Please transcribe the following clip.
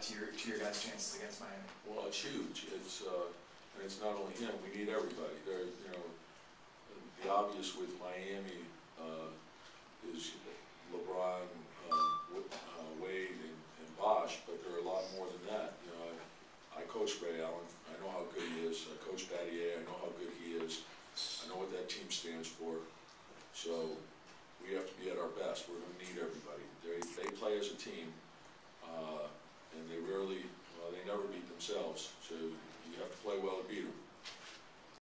to your, to your guys' chances against Miami? Well, it's huge. It's, uh, and it's not only him, we need everybody. There, you know, the obvious with Miami, uh, is LeBron, um, uh, Wade and, and Bosh, but there are a lot more than that. You know, I, I coached Ray Allen. I know how good he is. I coached Battier. I know how good he is. I know what that team stands for. So we have to be at our best. We're gonna need everybody. They, they play as a team, themselves. To